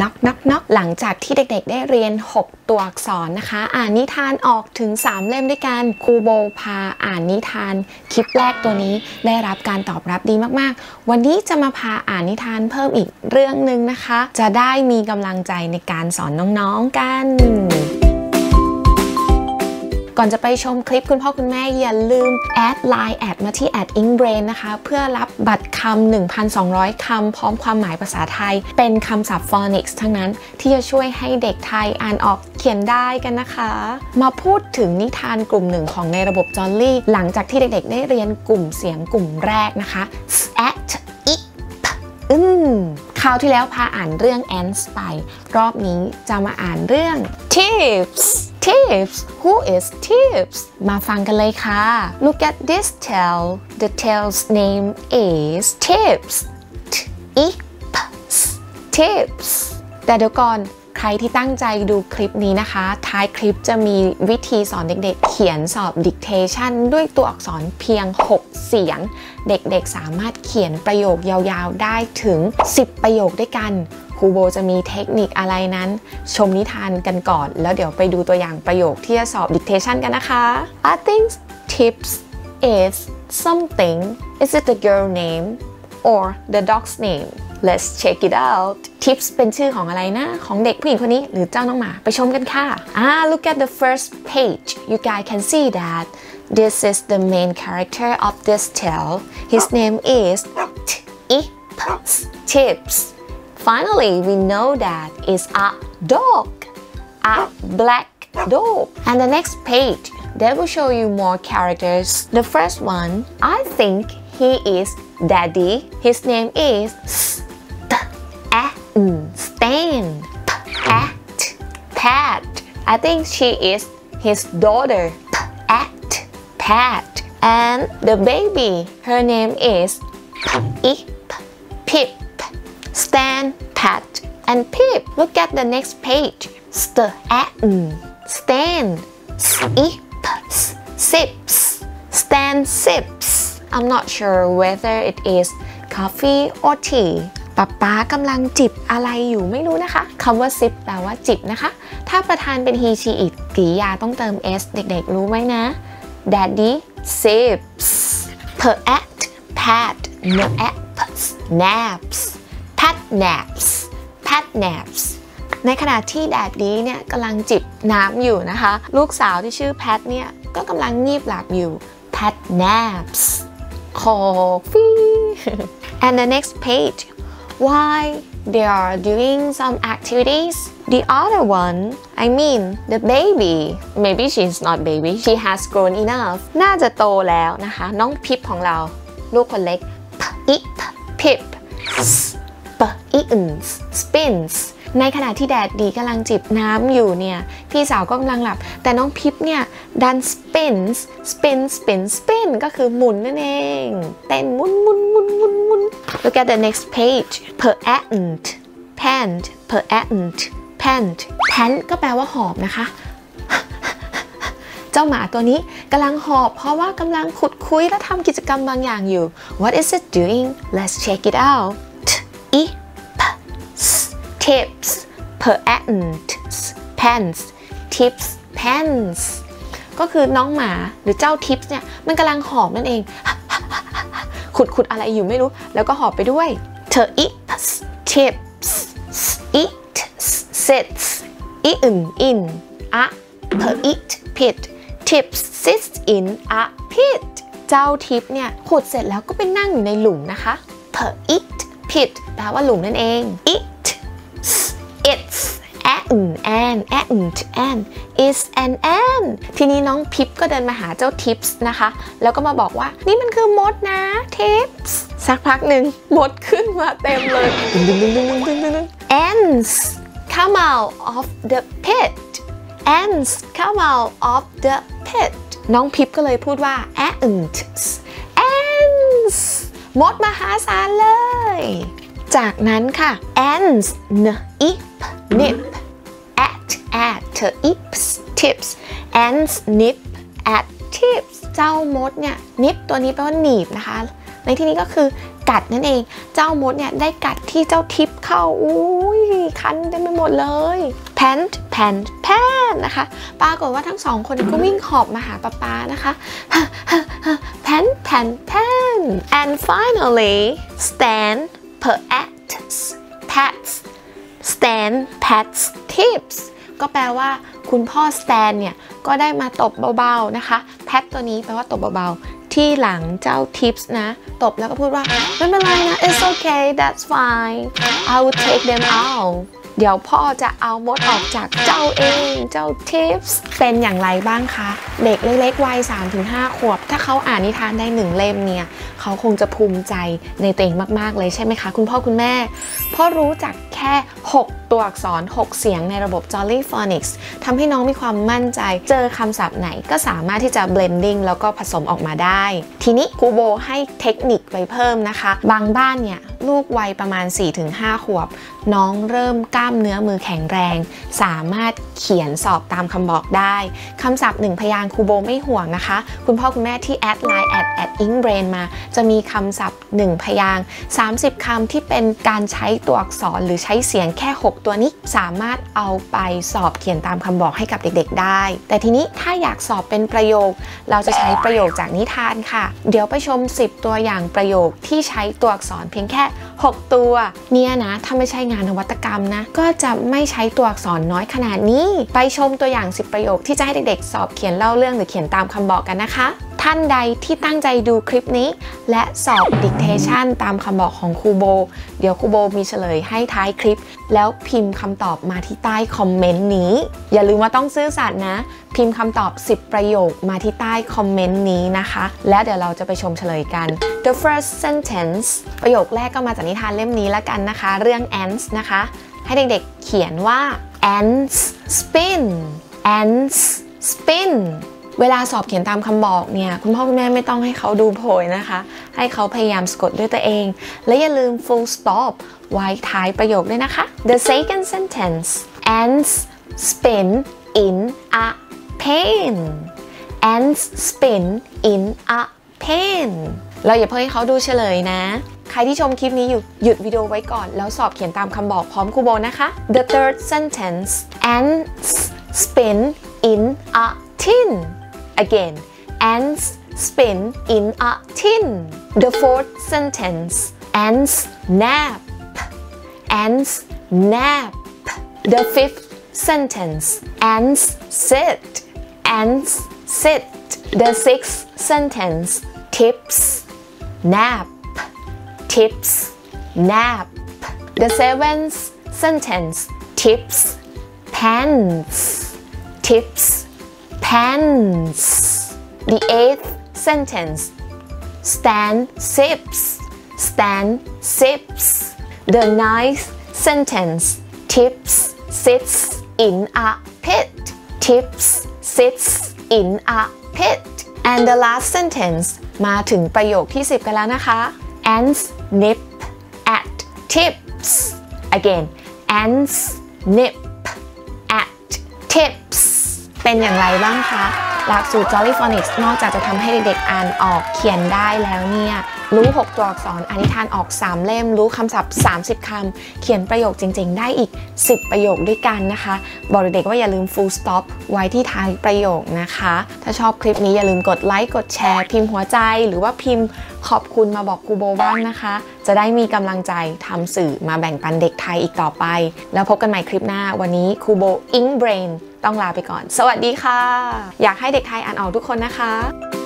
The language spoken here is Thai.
นกนักนกหลังจากที่เด็กๆ ได้เรียน 6 ตัวอักษรนะคะ อ่านนิทานออกถึง 3 เล่มด้วยกันครูโบพาอ่านนิทาน คลิปแรกตัวนี้ได้รับการตอบรับดีมากๆ วันนี้จะมาพาอ่านนิทานเพิ่มอีกเรื่องหนึ่งนะคะ จะได้มีกำลังใจในการสอนน้องๆกัน ก่อนจะไปชมคลิปคุณพ่อคุณแม่อย่าลืมแอดไลน์แอดมาที่แอด inkbrain นะคะ เพื่อรับบัตรคำ1,200 คำพร้อมความหมายภาษาไทย เป็นคำศัพท์ phonics ทั้งนั้นที่จะช่วยให้เด็กไทยอ่านออกเขียนได้กันนะคะ มาพูดถึงนิทานกลุ่มหนึ่งของในระบบจอลลี่ หลังจากที่เด็กๆ ได้เรียนกลุ่มเสียงกลุ่มแรกนะคะ at it อืมคราวที่แล้วพาอ่านเรื่อง ants ไป รอบนี้จะมาอ่านเรื่อง tips tips who is tips มาฟังกันเลยค่ะ look at this tail the tail's name is tips tips tips แต่เดี๋ยวก่อนใครที่ตั้งใจดูคลิปนี้นะคะ ท้ายคลิปจะมีวิธีสอนเด็กๆ เขียนสอบ dictation ด้วยตัวอักษรเพียง 6 เสียง เด็กๆสามารถเขียนประโยคยาวๆ ได้ถึง 10 ประโยคด้วยกัน ครูโบจะมีเทคนิคอะไรนั้น ชมนิทานกันก่อน แล้วเดี๋ยวไปดูตัวอย่างประโยคที่จะสอบ dictation กันนะคะ I think tips is something is it the girl name or the dog's name Let's check it out Tips เป็นชื่อของอะไรนะ ของเด็กผู้หญิงคนนี้หรือเจ้าน้องหมา ไปชมกันค่ะ Ah look at the first page you guys can see that this is the main character of this tale his name is Tips Tips Finally we know that is a dog a black dog and the next page they will show you more characters the first one I think he is daddy his name is Stan, Pat, Pat. I think she is his daughter, Pat, Pat. And the baby, her name is Pip, Pip. Stand Pat, and Pip. Look at the next page. Stan, stand Sips, Sips, stand Sips. I'm not sure whether it is coffee or tea. ป๊าป๊ากำลังจิบอะไรอยู่ไม่รู้นะคะคำว่า sip แปลว่าจิบนะคะ ถ้าประธานเป็น he she it กริยาต้องเติม s เด็กๆ รู้ไหมนะ daddy sips per at pat no apps naps pat naps pat naps ในขณะที่แดดดีเนี่ยกำลังจิบน้ำอยู่นะคะ ลูกสาวที่ชื่อแพทเนี่ยก็กำลังงีบหลับอยู่ pat naps coffee and the next page why they are doing some activities the other one I mean the baby maybe she's not baby she has grown enough น่าจะโตแล้วนะคะ น้องพิบของเรา ลูกคนเล็ก pip pip sp ins spins ในขณะที่แดดดีกำลังจิบน้ำอยู่เนี่ย พี่สาวก็กำลังหลับ แต่น้องพิบเนี่ยดัน spins spin spin spin ก็คือหมุนนั่นเอง เต้นหมุนหมุนหมุนหมุนหมุน Look at the next page per ant pant per ant pant pant ก็แปลว่าหอบนะคะเจ้าหมาตัวนี้กำลังหอบเพราะว่ากำลังขุดคุยและทำกิจกรรมบางอย่างอยู่ What is it doing Let's check it out tips per ant pants tips pants ก็คือน้องหมาหรือเจ้าทิปเนี่ยมันกำลังหอบนั่นเอง ขุดขุดอะไรอยู่ไม่รู้ แล้วก็หอบไปด้วย เธอ eats tips eat sits in in a เธอ eat pit tips sits in a pit เจ้าทิปเนี่ยขุดเสร็จแล้วก็ไปนั่งอยู่ในหลุมนะคะ เธอ eat pit แปลว่าหลุมนั่นเอง eat it's an an an an is an an ทีนี้น้องพิปก็เดินมาหาเจ้าทิปส์นะคะ แล้วก็มาบอกว่านี่มันคือมดนะทิปส์สักพักหนึ่งมดขึ้นมาเต็มเลย ants come out of the pit ants come out of the pit น้องพิปก็เลยพูดว่า ants ants มดมหาศาลเลย จากนั้นค่ะ ants n i nip at at ips tips ants nip at tips เจ้ามดเนี่ย nip ตัวนี้แปลว่าหนีบนะคะ ในที่นี้ก็คือกัดนั่นเอง เจ้ามดเนี่ยได้กัดที่เจ้าทิพย์เข้า อุ้ยคันเต็มไปหมดเลย pant pant pant นะคะ ปรากฏว่าทั้งสองคนก็วิ่งหอบมาหาป้าป๊านะคะ pant pant pant and finally Stan pats pats Stan pats tips ก็แปลว่าคุณพ่อสแตนเนี่ย ก็ได้มาตบเบาๆนะคะแพทตัวนี้แปลว่าตบเบาๆ ที่หลังเจ้าทิปส์นะ ตบแล้วก็พูดว่า ไม่เป็นไรนะ it's okay that's fine I will take them out เดี๋ยวพ่อจะเอามดออกจากเจ้าเอง เจ้าทิปส์เป็นอย่างไรบ้างคะ เด็กเล็กๆวัย3-5 ขวบ ถ้าเขาอ่านนิทานได้หนึ่งเล่มเนี่ยเขาคงจะภูมิใจในตัวเองมากๆเลยใช่ไหมคะ คุณพ่อคุณแม่เพราะรู้จักแค่ 6 ตัวอักษร 6 เสียงในระบบ Jolly Phonics ทำให้น้องมีความมั่นใจ เจอคำศัพท์ไหนก็สามารถที่จะ blending แล้วก็ผสมออกมาได้ ทีนี้ครูโบให้เทคนิคไว้เพิ่มนะคะ บางบ้านเนี่ย ลูกวัยประมาณ 4-5 ขวบ น้องเริ่มกล้ามเนื้อมือแข็งแรง สามารถเขียนสอบตามคำบอกได้คำศัพท์หนึ่งพยางค์ครูโบไม่ห่วงนะคะ คุณพ่อคุณแม่ที่ add Line at at inkbrain มาจะมีคำศัพท์ 1 พยางค์30 คำที่เป็นการใช้ตัวอักษรหรือใช้เสียงแค่ 6 ตัวนี้ สามารถเอาไปสอบเขียนตามคำบอกให้กับเด็กๆ ได้ แต่ทีนี้ถ้าอยากสอบเป็นประโยค เราจะใช้ประโยคจากนิทานค่ะ เดี๋ยวไปชม 10 ตัวอย่างประโยคที่ใช้ตัวอักษรเพียงแค่ 6 ตัว เนี่ยนะ ถ้าไม่ใช่งานนวัตกรรมนะ ก็จะไม่ใช้ตัวอักษรน้อยขนาดนี้ ไปชมตัวอย่าง 10 ประโยคที่จะให้เด็กๆ สอบเขียนเล่าเรื่องหรือเขียนตามคำบอกกันนะคะ ท่านใดที่ตั้งใจดูคลิปนี้ และสอบดิกเทชันตามคำบอกของครูโบ เดี๋ยวครูโบมีเฉลยให้ท้ายคลิป แล้วพิมพ์คำตอบมาที่ใต้คอมเมนต์นี้ อย่าลืมว่าต้องซื่อสัตย์นะ พิมพ์คำตอบ 10 ประโยคมาที่ใต้คอมเมนต์นี้นะคะ แล้วเดี๋ยวเราจะไปชมเฉลยกัน The first sentence ประโยคแรกก็มาจากนิทานเล่มนี้แล้วกันนะคะ เรื่อง ants นะคะ ให้เด็กๆเขียนว่า ants spin ants spin เวลาสอบเขียนตามคำบอกเนี่ยคุณพ่อคุณแม่ไม่ต้องให้เขาดูโพยนะคะ ให้เขาพยายามสะกดด้วยตัวเอง และอย่าลืม full stop ไว้ท้ายประโยคด้วยนะคะ The second sentence ants spin in a pen ants spin in a pen เราอย่าเพิ่งให้เขาดูเฉลยนะ ใครที่ชมคลิปนี้อยู่หยุดวิดีโอไว้ก่อน แล้วสอบเขียนตามคำบอกพร้อมครูโบนะคะ The third sentence ants spin in a tin again. Ants spin in a tin. The fourth sentence. Ants nap. Ants nap. The fifth sentence. Ants sit. Ants sit. The sixth sentence. Tips nap. Tips nap. The seventh sentence. Tips pants. Tips pants the eighth sentence stand sips stand sips the ninth sentence tips sits in a pit tips sits in a pit and the last sentence มาถึงประโยคที่ 10 กันแล้วนะคะ ants nip at tips again ants nip at tips เป็นอย่างไรบ้างคะ หลักสูตร Jolly Phonics นอกจากจะทำให้เด็กๆอ่านออกเขียนได้แล้วเนี่ย รู้ 6 ตัวอักษรอนิทานออก 3 เล่ม รู้คำศัพท์ 30 คำ เขียนประโยคจริง ๆ ได้อีก 10 ประโยคด้วยกันนะคะ บอกเด็กๆว่าอย่าลืม full stop ไว้ที่ท้ายประโยคนะคะ ถ้าชอบคลิปนี้อย่าลืมกดไลค์กดแชร์ พิมพ์หัวใจ หรือว่าพิมพ์ขอบคุณมาบอกครูโบบ้างนะคะ จะได้มีกำลังใจทำสื่อมาแบ่งปันเด็กไทยอีกต่อไป แล้วพบกันใหม่คลิปหน้าวันนี้ครูโบอิงเบรนต้องลาไปก่อน สวัสดีค่ะ อยากให้เด็กไทยอ่านออกทุกคนนะคะ